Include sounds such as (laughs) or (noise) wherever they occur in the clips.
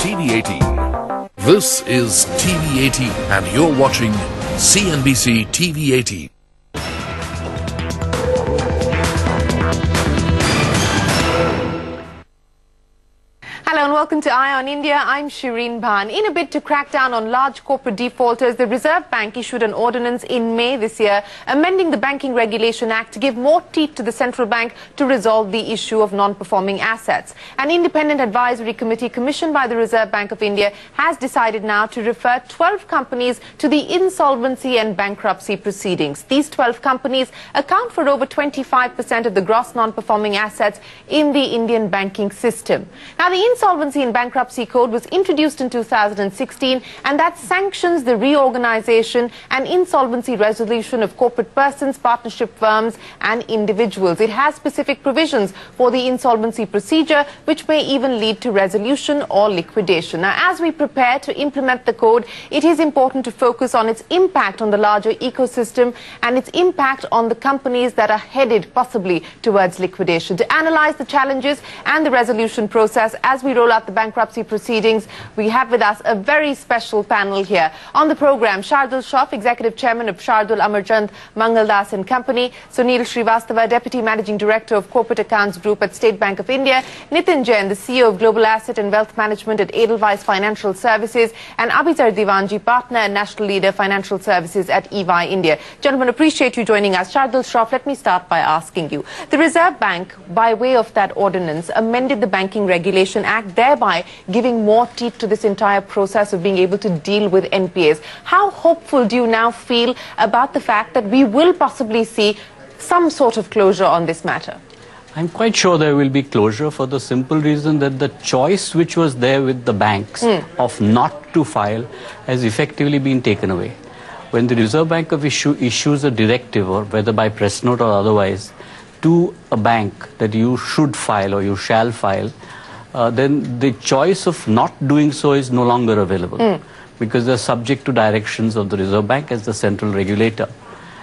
TV 18. This is TV 18 and you're watching CNBC TV 18. Welcome to Eye on India. I'm Shireen Bhan. In a bid to crack down on large corporate defaulters, the Reserve Bank issued an ordinance in May this year amending the Banking Regulation Act to give more teeth to the central bank to resolve the issue of non-performing assets. An independent advisory committee commissioned by the Reserve Bank of India has decided now to refer 12 companies to the insolvency and bankruptcy proceedings. These 12 companies account for over 25% of the gross non-performing assets in the Indian banking system. Now, the Insolvency and Bankruptcy Code was introduced in 2016 and that sanctions the reorganization and insolvency resolution of corporate persons, partnership firms and individuals. It has specific provisions for the insolvency procedure which may even lead to resolution or liquidation. Now, as we prepare to implement the code, it is important to focus on its impact on the larger ecosystem and its impact on the companies that are headed possibly towards liquidation. To analyze the challenges and the resolution process as we roll out the bankruptcy proceedings, we have with us a very special panel here. On the program, Shardul Shroff, Executive Chairman of Shardul Amarchand Mangaldas and Company, Sunil Srivastava, Deputy Managing Director of Corporate Accounts Group at State Bank of India, Nitin Jain, the CEO of Global Asset and Wealth Management at Edelweiss Financial Services, and Abizer Diwanji, Partner and National Leader Financial Services at EY India. Gentlemen, appreciate you joining us. Shardul Shroff, let me start by asking you. The Reserve Bank, by way of that ordinance, amended the Banking Regulation Act, thereby giving more teeth to this entire process of being able to deal with NPAs. How hopeful do you now feel about the fact that we will possibly see some sort of closure on this matter? I'm quite sure there will be closure for the simple reason that the choice which was there with the banks hmm. of not to file has effectively been taken away. When the Reserve Bank of issue issues a directive, or whether by press note or otherwise, to a bank that you should file or you shall file, uh, then the choice of not doing so is no longer available because they're subject to directions of the Reserve Bank as the central regulator.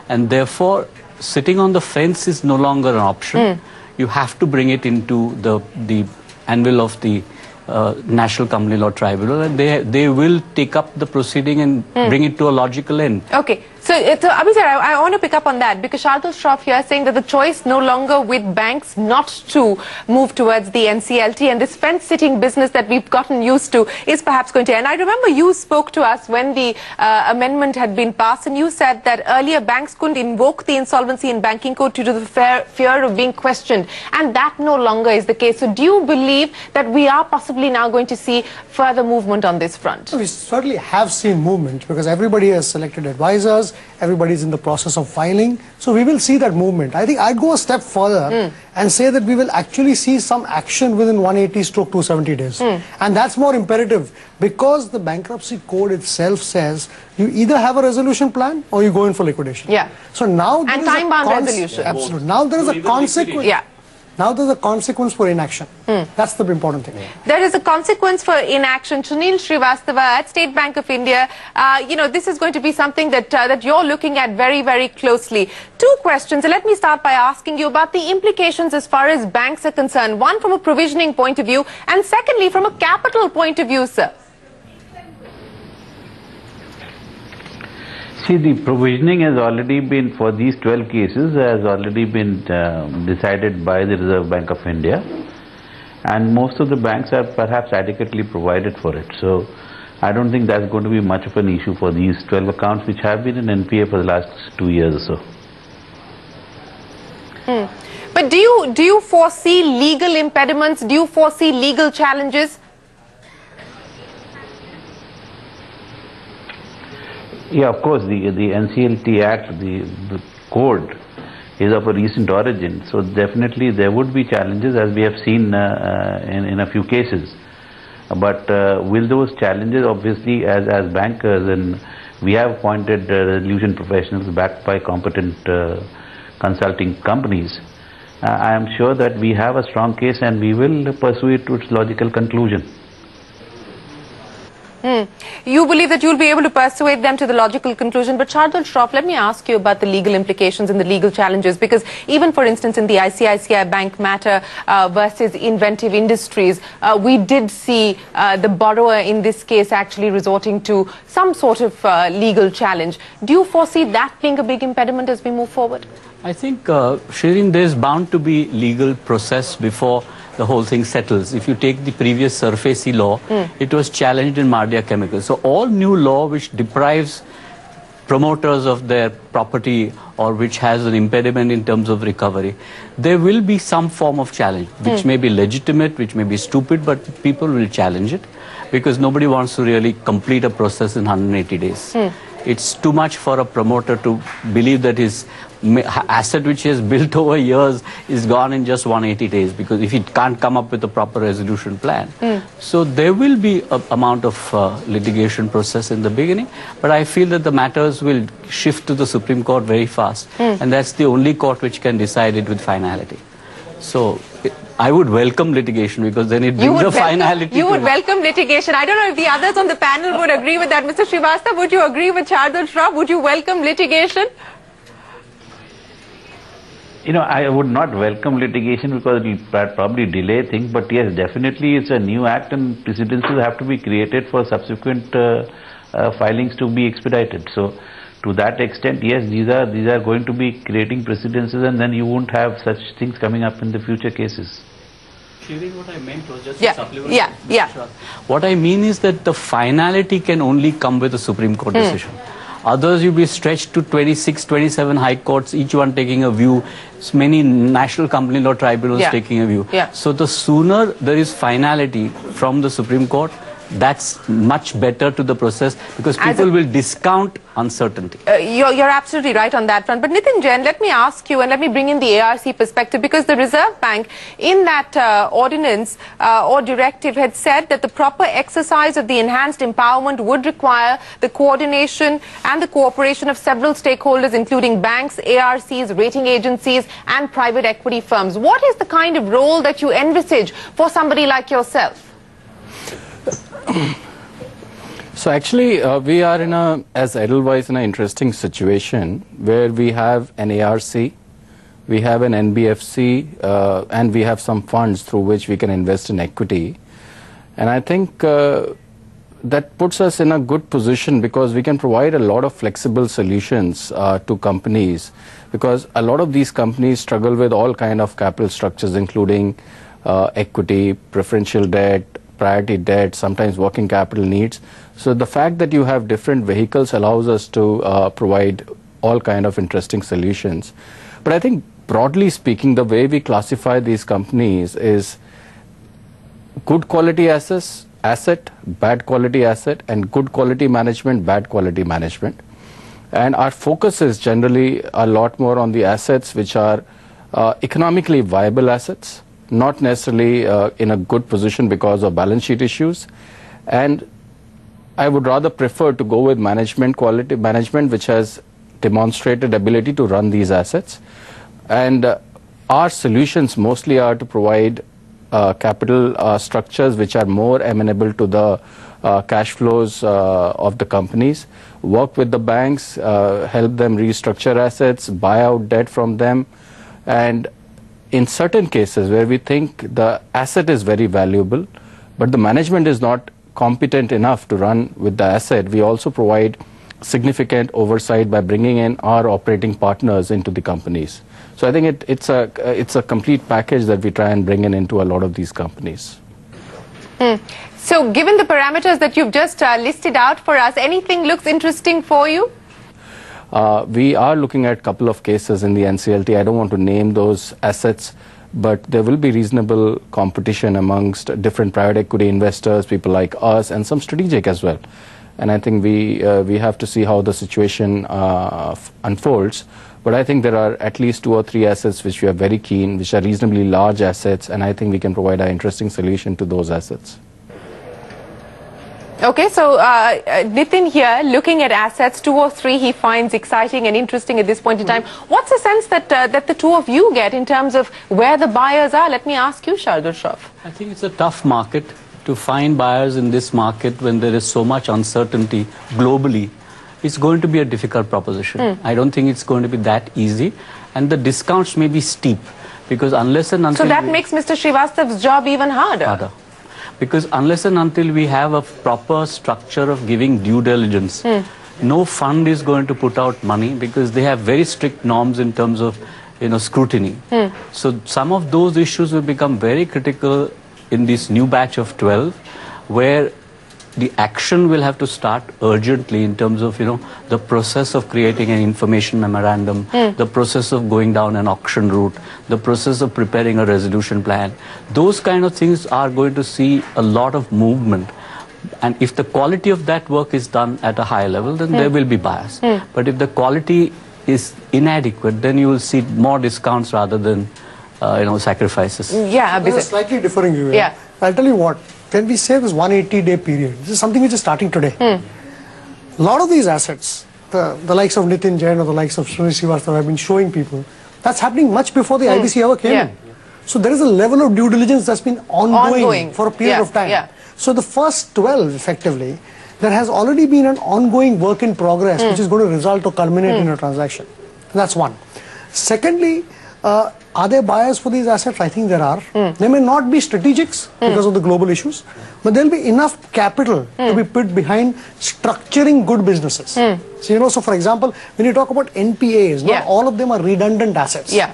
And therefore, sitting on the fence is no longer an option. You have to bring it into the, the anvil of the uh, National Company Law Tribunal and they, they will take up the proceeding and bring it to a logical end. Okay, so, uh, so Abizer, I, I want to pick up on that because Shardul Shroff here is saying that the choice no longer with banks not to move towards the NCLT and this fence-sitting business that we've gotten used to is perhaps going to end. I remember you spoke to us when the uh, amendment had been passed and you said that earlier banks couldn't invoke the Insolvency and Banking Code due to the fear, fear of being questioned and that no longer is the case. So do you believe that we are possibly now going to see further movement on this front? We certainly have seen movement because everybody has selected advisors, everybody's in the process of filing. So we will see that movement. I think I'd go a step further hmm. and say that we will actually see some action within 180 stroke 270 days. Hmm. And that's more imperative because the bankruptcy code itself says you either have a resolution plan or you go in for liquidation. Yeah. So now there And is a time-bound resolution. Absolutely. Now there is a consequence. Yeah. Now there's a consequence for inaction. That's the important thing. There is a consequence for inaction. Sunil Srivastava at State Bank of India, uh, you know, this is going to be something that, uh, that you're looking at very, very closely. Two questions. Let me start by asking you about the implications as far as banks are concerned. One, from a provisioning point of view, and secondly, from a capital point of view, sir. See, the provisioning has already been, for these 12 cases, has already been uh, decided by the Reserve Bank of India. And most of the banks are perhaps adequately provided for it. So, I don't think that's going to be much of an issue for these 12 accounts which have been in NPA for the last two years or so. But do you, do you foresee legal impediments? Do you foresee legal challenges? Yeah, of course, the, the NCLT Act, the, the code is of a recent origin. So definitely there would be challenges as we have seen uh, uh, in, in a few cases. But uh, will those challenges, obviously, as, as bankers, and we have appointed uh, resolution professionals backed by competent uh, consulting companies, uh, I am sure that we have a strong case and we will pursue it to its logical conclusion. You believe that you'll be able to persuade them to the logical conclusion. But Shardul Shroff, let me ask you about the legal implications and the legal challenges. Because even, for instance, in the ICICI Bank matter uh, versus Innoventive Industries, uh, we did see uh, the borrower in this case actually resorting to some sort of uh, legal challenge. Do you foresee that being a big impediment as we move forward? I think, uh, Shireen, there's bound to be legal process before the whole thing settles. If you take the previous SARFAESI law, hmm. it was challenged in Mardia Chemicals. So all new law which deprives promoters of their property or which has an impediment in terms of recovery, there will be some form of challenge, which hmm. may be legitimate, which may be stupid, but people will challenge it because nobody wants to really complete a process in 180 days. Hmm. It's too much for a promoter to believe that his asset which he has built (laughs) over years is gone in just 180 days because if he can't come up with a proper resolution plan. So there will be a amount of uh, litigation process in the beginning, but I feel that the matters will shift to the Supreme Court very fast, and that's the only court which can decide it with finality. So I would welcome litigation because then it brings a welcome, finality. you to would it. welcome litigation. I don't know if the others on the panel would agree with that. Mr. Srivastava, would you agree with Shardul Shroff? Would you welcome litigation? You know, I would not welcome litigation because it will probably delay things, but yes, definitely it's a new act and precedences have to be created for subsequent uh, uh, filings to be expedited. So, to that extent, yes, these are these are going to be creating precedences, and then you won't have such things coming up in the future cases. Shireen, what I meant was just Yeah, supplement. yeah, yeah. What I mean is that the finality can only come with a Supreme Court Hmm. decision. Others, you'll be stretched to 26, 27 high courts, each one taking a view. Many national company law tribunals Yeah. taking a view. Yeah. So the sooner there is finality from the Supreme Court, that's much better to the process because people a- will discount uncertainty. Uh, you're, you're absolutely right on that front. But Nitin Jain, let me ask you and let me bring in the ARC perspective because the Reserve Bank in that uh, ordinance uh, or directive had said that the proper exercise of the enhanced empowerment would require the coordination and the cooperation of several stakeholders including banks, ARCs, rating agencies and private equity firms. What is the kind of role that you envisage for somebody like yourself? (coughs) So actually, uh, we are in a, as Edelweiss, in an interesting situation where we have an ARC, we have an NBFC, uh, and we have some funds through which we can invest in equity. And I think uh, that puts us in a good position because we can provide a lot of flexible solutions uh, to companies because a lot of these companies struggle with all kind of capital structures including uh, equity, preferential debt, priority debt, sometimes working capital needs. So the fact that you have different vehicles allows us to uh, provide all kind of interesting solutions. But I think broadly speaking, the way we classify these companies is good quality assets, asset, bad quality asset, and good quality management, bad quality management. And our focus is generally a lot more on the assets which are uh, economically viable assets, not necessarily uh, in a good position because of balance sheet issues. And I would rather prefer to go with management quality management which has demonstrated ability to run these assets. And uh, our solutions mostly are to provide uh, capital uh, structures which are more amenable to the uh, cash flows uh, of the companies, work with the banks, uh, help them restructure assets, buy out debt from them, and in certain cases where we think the asset is very valuable, but the management is not competent enough to run with the asset, we also provide significant oversight by bringing in our operating partners into the companies. So I think it, it's a it's a complete package that we try and bring in into a lot of these companies. So given the parameters that you've just uh, listed out for us, anything looks interesting for you? Uh, we are looking at a couple of cases in the NCLT. I don't want to name those assets, but there will be reasonable competition amongst different private equity investors, people like us, and some strategic as well. And I think we uh, we have to see how the situation uh, unfolds. But I think there are at least two or three assets which we are very keen, which are reasonably large assets, and I think we can provide an interesting solution to those assets. Okay, so uh, uh, Nitin here, looking at assets, two or three he finds exciting and interesting at this point in time. What's the sense that uh, that the two of you get in terms of where the buyers are? Let me ask you, Shardul Shroff. I think it's a tough market to find buyers in this market when there is so much uncertainty globally It's going to be a difficult proposition. I don't think it's going to be that easy. And the discounts may be steep because unless and until So that makes Mr. Srivastav's job even harder. harder. Because unless and until we have a proper structure of giving due diligence, hmm. no fund is going to put out money because they have very strict norms in terms of you know scrutiny. Hmm. So some of those issues will become very critical in this new batch of 12 where the action will have to start urgently in terms of you know the process of creating an information memorandum hmm. the process of going down an auction route the process of preparing a resolution plan. Those kind of things are going to see a lot of movement. And if the quality of that work is done at a high level then hmm. there will be bias. Hmm. But if the quality is inadequate then you will see more discounts rather than uh, you know sacrifices. Yeah, a slightly differing view. Yeah. I'll tell you what. When we say this 180 day period, this is something which is starting today. A lot of these assets, the, the likes of Nitin Jain or the likes of Srini Srivastava have been showing people, that's happening much before the hmm. IBC ever came Yeah. So there is a level of due diligence that's been ongoing, Ongoing. for a period Yeah, of time. yeah. So the first 12, effectively, there has already been an ongoing work in progress hmm. which is going to result or culminate in a transaction. That's one. Secondly, uh, are there buyers for these assets? I think there are. Hmm. They may not be strategics hmm. because of the global issues, but there'll be enough capital to hmm. be put behind structuring good businesses. So, you know, so for example, when you talk about NPAs, not Yeah. all of them are redundant assets. Yeah.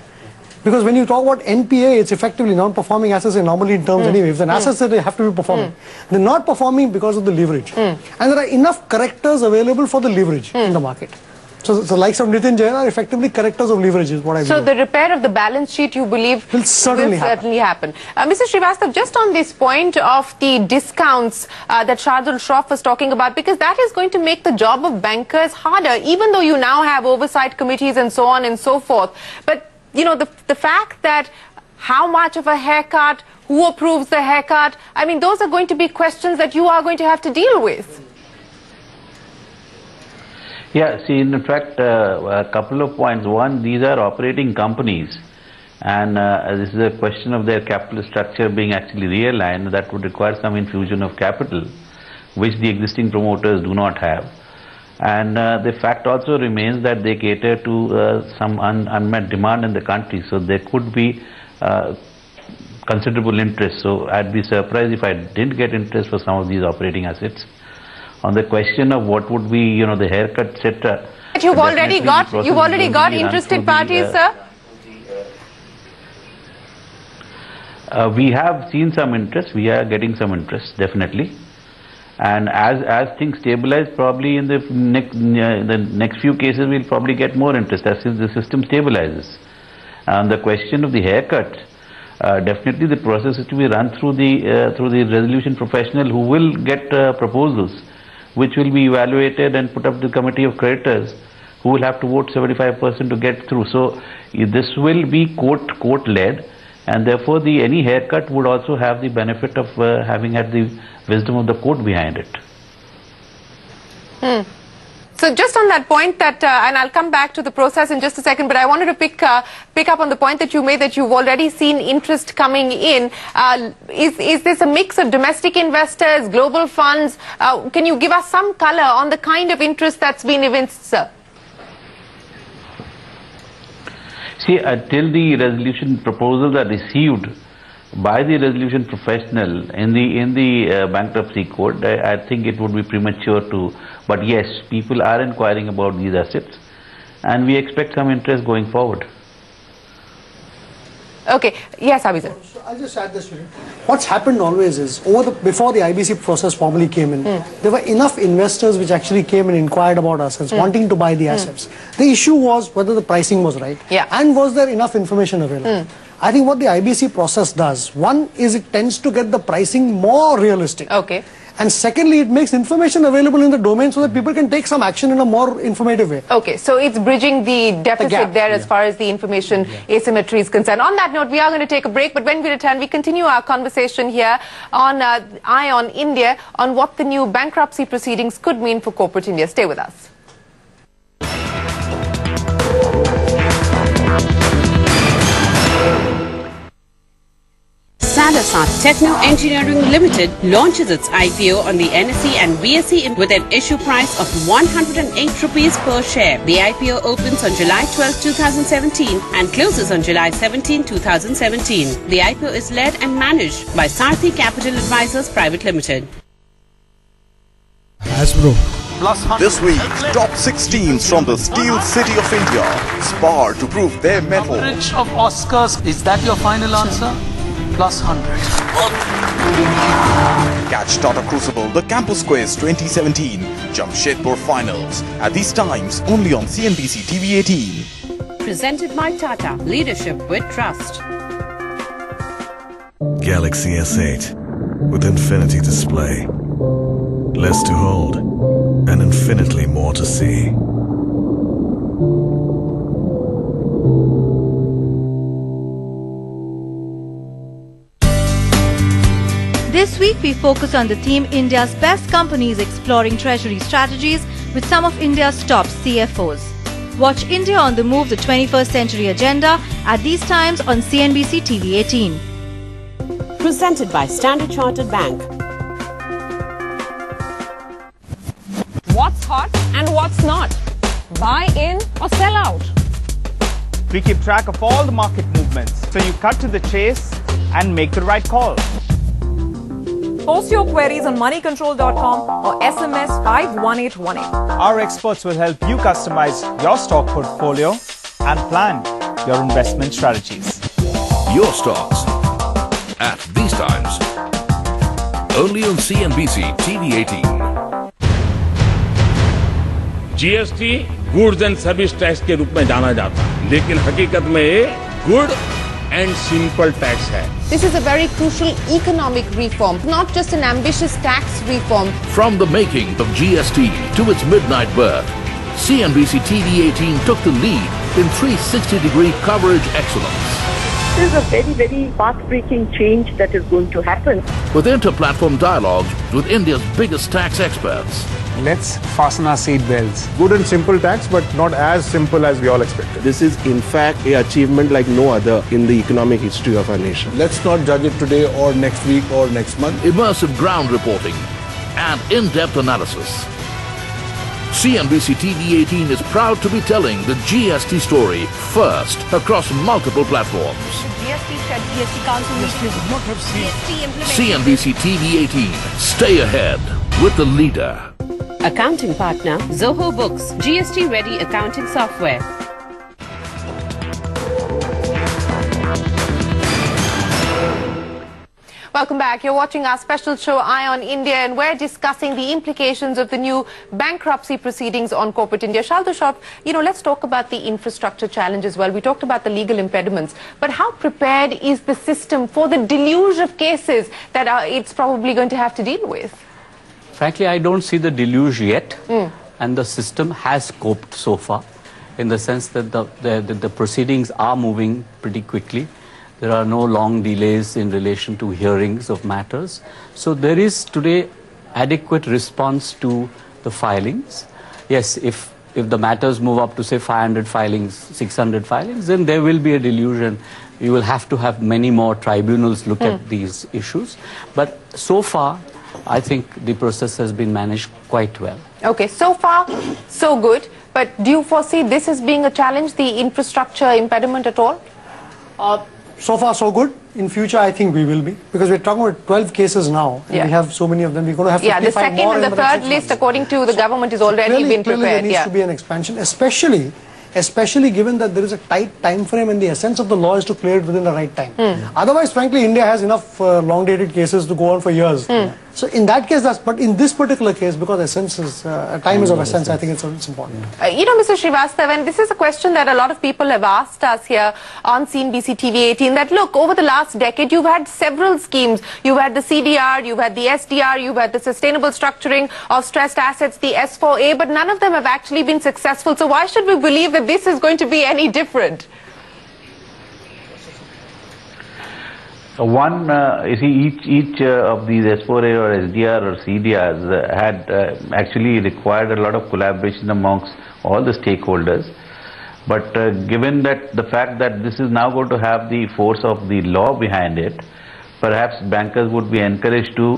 Because when you talk about NPA, it's effectively non-performing assets in normally in terms anyway. If an assets that they have to be performing, they're not performing because of the leverage. And there are enough correctors available for the leverage in the market. So the likes of Nitin Jain are effectively correctors of leverage is what I mean. So believe. the repair of the balance sheet, you believe, Will certainly happen. certainly happen. Uh, Mr. Srivastav, just on this point of the discounts uh, that Shardul Shroff was talking about, because that is going to make the job of bankers harder, even though you now have oversight committees and so on and so forth. But, you know, the, the fact that how much of a haircut, who approves the haircut, I mean, those are going to be questions that you are going to have to deal with. Yeah, see, in fact, uh, a couple of points. One, these are operating companies, and uh, this is a question of their capital structure being actually realigned. That would require some infusion of capital, which the existing promoters do not have. And uh, the fact also remains that they cater to uh, some un- unmet demand in the country, so there could be uh, considerable interest. So I'd be surprised if I didn't get interest for some of these operating assets. On the question of what would be, you know, the haircut, etc. But you've already got, you've already got interested through the, parties, uh, sir? Uh, we have seen some interest. We are getting some interest, definitely. And as as things stabilize, probably in the next uh, the next few cases, we'll probably get more interest as the system stabilizes. And the question of the haircut, uh, definitely the process is to be run through the uh, through the resolution professional who will get uh, proposals, which will be evaluated and put up to the committee of creditors, who will have to vote 75% to get through. So this will be court court led, and therefore the any haircut would also have the benefit of uh, having had the wisdom of the court behind it. So just on that point that, uh, and I'll come back to the process in just a second, but I wanted to pick uh, pick up on the point that you made that you've already seen interest coming in. Uh, is is this a mix of domestic investors, global funds? Uh, can you give us some color on the kind of interest that's been evinced, sir? See, until the resolution proposals are received by the resolution professional in the in the uh, bankruptcy court, I, I think it would be premature to. But yes, people are inquiring about these assets, and we expect some interest going forward. Okay. Yes, Abhijit. So I'll just add this to you. What's happened always is, over the, before the IBC process formally came in, hmm. there were enough investors which actually came and inquired about assets, hmm. wanting to buy the hmm. assets. The issue was whether the pricing was right, Yeah. and was there enough information available. I think what the IBC process does, one is it tends to get the pricing more realistic. Okay. And secondly, it makes information available in the domain so that people can take some action in a more informative way. Okay, so it's bridging the deficit gap, there as far as the information asymmetry is concerned. On that note, we are going to take a break, but when we return, we continue our conversation here on uh, Eye on India on what the new bankruptcy proceedings could mean for corporate India. Stay with us. Malasat Techno Engineering Limited launches its IPO on the NSE and BSE with an issue price of 108 rupees per share. The IPO opens on July 12, 2017 and closes on July 17, 2017. The IPO is led and managed by Sarthi Capital Advisors Private Limited. Hasbro. This week, top six teams from the Steel City of India spar to prove their mettle. Average of Oscars, is that your final answer? Plus 100. Catch Tata Crucible, the Campus Quiz 2017, Jamshedpur Finals. At these times, only on CNBC TV 18. Presented by Tata. Leadership with trust. Galaxy S8 with infinity display. Less to hold and infinitely more to see. This week we focus on the theme India's best companies exploring treasury strategies with some of India's top CFOs. Watch India on the Move the 21st Century Agenda at these times on CNBC TV 18. Presented by Standard Chartered Bank. What's hot and what's not? Buy in or sell out? We keep track of all the market movements, so you cut to the chase and make the right call. Post your queries on moneycontrol.com or SMS 51818. Our experts will help you customize your stock portfolio and plan your investment strategies. Your stocks at these times. Only on CNBC TV 18. GST goods and service tax के रूप में जाना जाता है लेकिन हकीकत में ये गुड एंड सिंपल टैक्स है this is a very crucial economic reform, not just an ambitious tax reform. From the making of GST to its midnight birth, CNBC TV 18 took the lead in 360 degree coverage excellence. This is a very, very path-breaking change that is going to happen. With inter-platform dialogues with India's biggest tax experts. Let's fasten our seat belts. Good and simple tax, but not as simple as we all expected. This is, in fact, a achievement like no other in the economic history of our nation. Let's not judge it today or next week or next month. Immersive ground reporting and in-depth analysis. CNBC TV 18 is proud to be telling the GST story first across multiple platforms. GST said GST Council GST CNBC TV 18. Stay ahead with the leader. Accounting partner Zoho Books, GST ready accounting software. Welcome back. You're watching our special show Eye on India and we're discussing the implications of the new bankruptcy proceedings on corporate India. Shardul you know, let's talk about the infrastructure challenge as well. We talked about the legal impediments, but how prepared is the system for the deluge of cases that are, it's probably going to have to deal with? Frankly, I don't see the deluge yet, mm. and the system has coped so far in the sense that the, the, the, the proceedings are moving pretty quickly. There are no long delays in relation to hearings of matters. So there is today adequate response to the filings. Yes, if, if the matters move up to say 500 filings, 600 filings, then there will be a delusion. You will have to have many more tribunals look mm. at these issues. But so far, I think the process has been managed quite well. Okay, so far, so good. But do you foresee this as being a challenge, the infrastructure impediment at all? Uh, so far so good. In future, I think we will be because we're talking about 12 cases now, and yeah. we have so many of them. We're going to have to. yeah. The second and the, the third list, according to the so, government, is already clearly, been clearly prepared. There needs yeah. to be an expansion, especially especially given that there is a tight time frame and the essence of the law is to clear it within the right time. Mm. Otherwise, frankly, India has enough uh, long-dated cases to go on for years. Mm. So in that case, that's, but in this particular case, because essence is, uh, time is of essence, I think it's, it's important. Uh, you know, Mr. Srivastav, and this is a question that a lot of people have asked us here on CNBC TV 18, that look, over the last decade, you've had several schemes. You've had the CDR, you've had the SDR, you've had the sustainable structuring of stressed assets, the S4A, but none of them have actually been successful. So why should we believe that this is going to be any different? One, uh, you see, each each uh, of these S4A or SDR or CDRs uh, had uh, actually required a lot of collaboration amongst all the stakeholders. But uh, given that the fact that this is now going to have the force of the law behind it, perhaps bankers would be encouraged to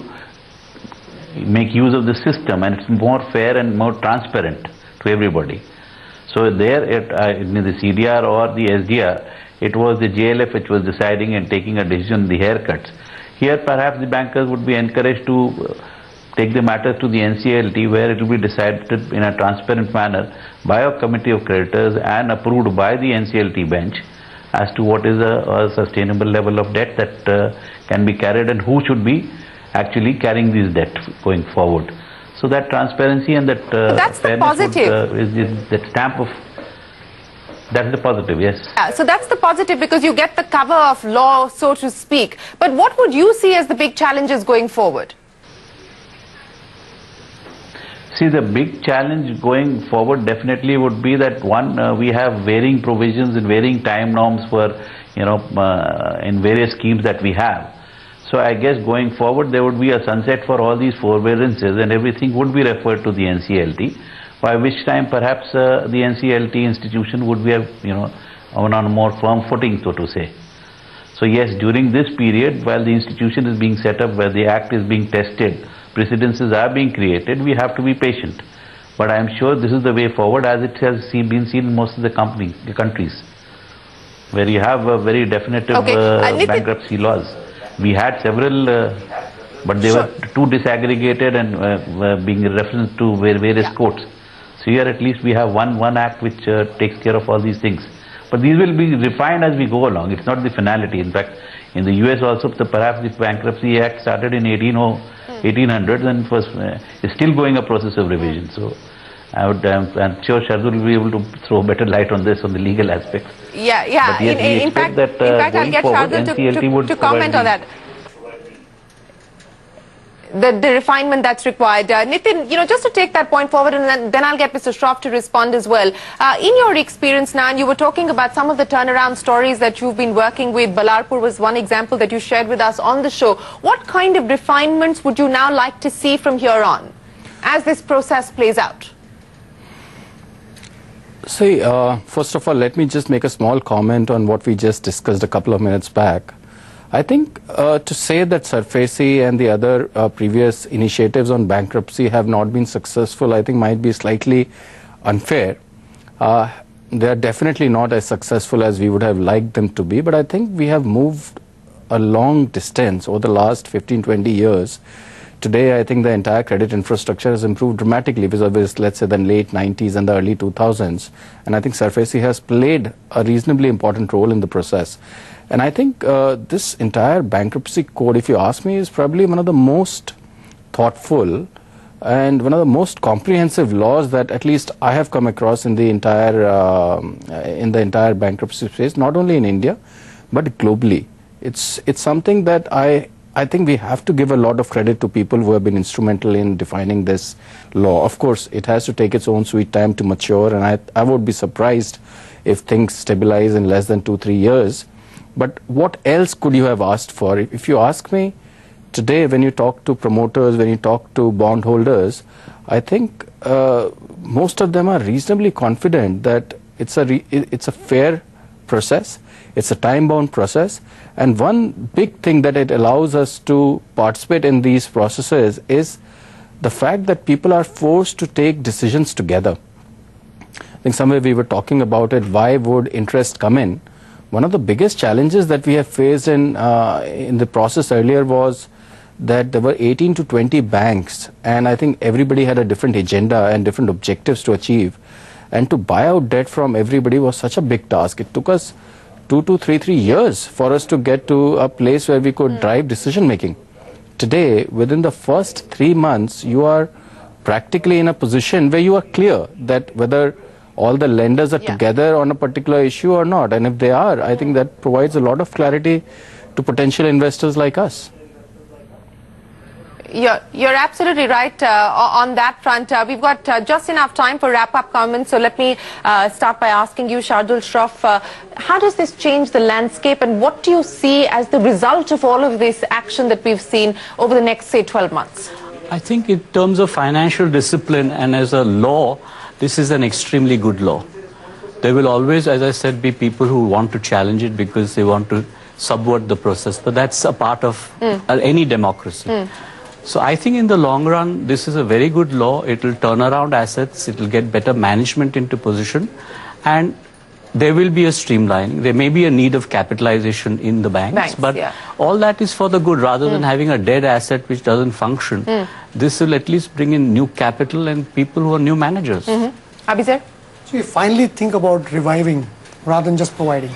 make use of the system and it's more fair and more transparent to everybody. So there at uh, in the CDR or the SDR, it was the JLF which was deciding and taking a decision on the haircuts. Here perhaps the bankers would be encouraged to uh, take the matter to the NCLT where it will be decided in a transparent manner by a committee of creditors and approved by the NCLT bench as to what is a, a sustainable level of debt that uh, can be carried and who should be actually carrying this debt going forward. So that transparency and that uh, that's the fairness would, uh, is, is that stamp of that's the positive, yes. So that's the positive because you get the cover of law, so to speak. But what would you see as the big challenges going forward? See, the big challenge going forward definitely would be that one, uh, we have varying provisions and varying time norms for, you know, uh, in various schemes that we have. So I guess going forward there would be a sunset for all these forbearances and everything would be referred to the NCLT, by which time perhaps uh, the NCLT institution would be, a, you know, on a more firm footing, so to say. So yes, during this period, while the institution is being set up, where the act is being tested, precedences are being created, we have to be patient. But I am sure this is the way forward as it has seen, been seen in most of the company, the countries, where you have a very definitive Okay, uh, uh, bankruptcy laws. We had several, uh, but they were too disaggregated and uh, were being referenced to va- various courts. So here at least we have one, one act which uh, takes care of all these things. But these will be refined as we go along. It's not the finality. In fact, in the US also, the, perhaps the Bankruptcy Act started in 18, 1800 and was, uh, is still going a process of revision. So I would, um, I'm sure Shardul will be able to throw better light on this, on the legal aspects. Yeah, yeah. Yes, in, in, in fact, that, uh, in fact, I'll get forward, Shardul to, to, to comment on that. The, the refinement that's required. Uh, Nitin, you know, just to take that point forward, and then, then I'll get Mr. Shroff to respond as well. Uh, in your experience now, and you were talking about some of the turnaround stories that you've been working with. Ballarpur was one example that you shared with us on the show. What kind of refinements would you now like to see from here on as this process plays out? See, uh, first of all, let me just make a small comment on what we just discussed a couple of minutes back. I think uh, to say that SARFAESI and the other uh, previous initiatives on bankruptcy have not been successful, I think might be slightly unfair. Uh, they are definitely not as successful as we would have liked them to be, but I think we have moved a long distance over the last 15, 20 years. Today, I think the entire credit infrastructure has improved dramatically vis-a-vis, let's say, the late 90s and the early 2000s. And I think SARFAESI has played a reasonably important role in the process. And I think uh, this entire bankruptcy code, if you ask me, is probably one of the most thoughtful and one of the most comprehensive laws that at least I have come across in the entire uh, in the entire bankruptcy space, not only in India but globally. It's it's something that I I think we have to give a lot of credit to people who have been instrumental in defining this law. Of course, it has to take its own sweet time to mature, and I I would be surprised if things stabilize in less than two three years. But what else could you have asked for? If you ask me, today when you talk to promoters, when you talk to bondholders, I think uh, most of them are reasonably confident that it's a it's a fair process, it's a time-bound process, and one big thing that it allows us to participate in these processes is the fact that people are forced to take decisions together. I think somewhere we were talking about it. Why would interest come in? One of the biggest challenges that we have faced in uh, in the process earlier was that there were 18 to 20 banks, and I think everybody had a different agenda and different objectives to achieve. And to buy out debt from everybody was such a big task. It took us two to three, three years for us to get to a place where we could hmm. drive decision making. Today, within the first three months, you are practically in a position where you are clear that whether all the lenders are together on a particular issue or not. And if they are, I think that hmm. provides a lot of clarity to potential investors like us. You're, you're absolutely right uh, on that front. Uh, we've got uh, just enough time for wrap-up comments, so let me uh, start by asking you, Shardul Shroff, uh, how does this change the landscape and what do you see as the result of all of this action that we've seen over the next, say, 12 months? I think in terms of financial discipline and as a law, this is an extremely good law. There will always, as I said, be people who want to challenge it because they want to subvert the process. But that's a part of Mm. uh, any democracy. Mm. So I think in the long run, this is a very good law. It will turn around assets. It will get better management into position. And there will be a streamlining. There may be a need of capitalization in the banks. Banks, but yeah. all that is for the good rather than Mm. having a dead asset which doesn't function. Mm. This will at least bring in new capital and people who are new managers. Mhm. Abizer? So we finally think about reviving rather than just providing.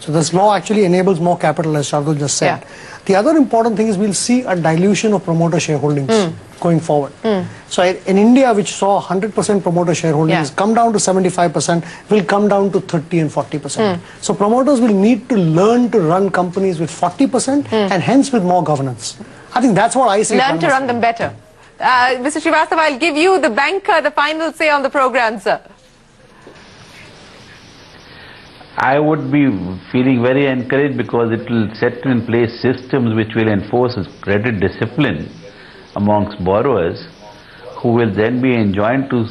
So this law actually enables more capital, as Shardul just said. The other important thing is we'll see a dilution of promoter shareholdings Mm. going forward. Mm. So in India, which saw 100% promoter shareholdings Yeah. come down to 75%, will come down to 30 and 40%. Mm. So promoters will need to learn to run companies with 40% Mm. and hence with more governance. I think that's what I see. Learn to run them better. Uh, Mr. Srivastava, I'll give you, the banker, the final say on the program, sir. I would be feeling very encouraged because it will set in place systems which will enforce credit discipline amongst borrowers who will then be enjoined to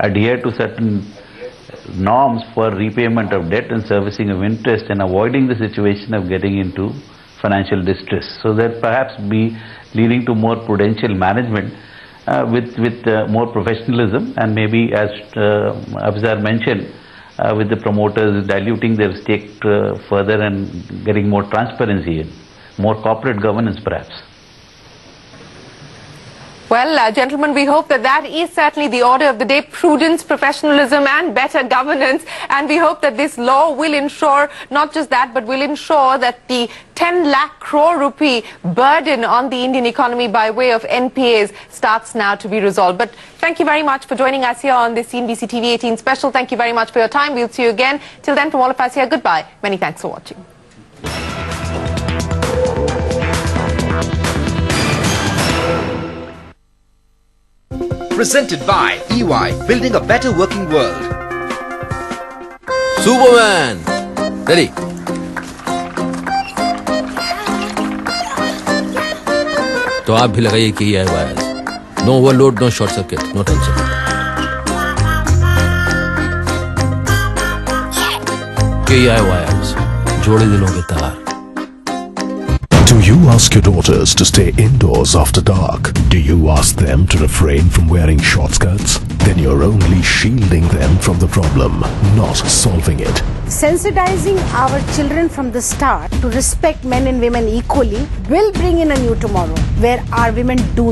adhere to certain norms for repayment of debt and servicing of interest and avoiding the situation of getting into financial distress. So that perhaps be leading to more prudential management uh, with, with uh, more professionalism and maybe as uh, Abizer mentioned, uh, with the promoters diluting their stake uh, further and getting more transparency in, more corporate governance perhaps. Well, uh, gentlemen, we hope that that is certainly the order of the day, prudence, professionalism and better governance. And we hope that this law will ensure not just that, but will ensure that the 10 lakh crore rupee burden on the Indian economy by way of NPAs starts now to be resolved. But thank you very much for joining us here on this CNBC TV 18 special. Thank you very much for your time. We'll see you again. Till then, from all of us here, goodbye. Many thanks for watching. Presented by EY, building a better working world. Superman! Ready? तो आप भी लगाइए K I wires no overload no short circuit no tension के wires जोड़े दिलों के तार you ask your daughters to stay indoors after dark? Do you ask them to refrain from wearing short skirts? Then you're only shielding them from the problem, not solving it. Sensitizing our children from the start to respect men and women equally will bring in a new tomorrow where our women do